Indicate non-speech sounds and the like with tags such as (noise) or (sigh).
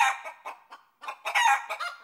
Yeah. (laughs)